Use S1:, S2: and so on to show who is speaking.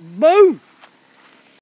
S1: Boom!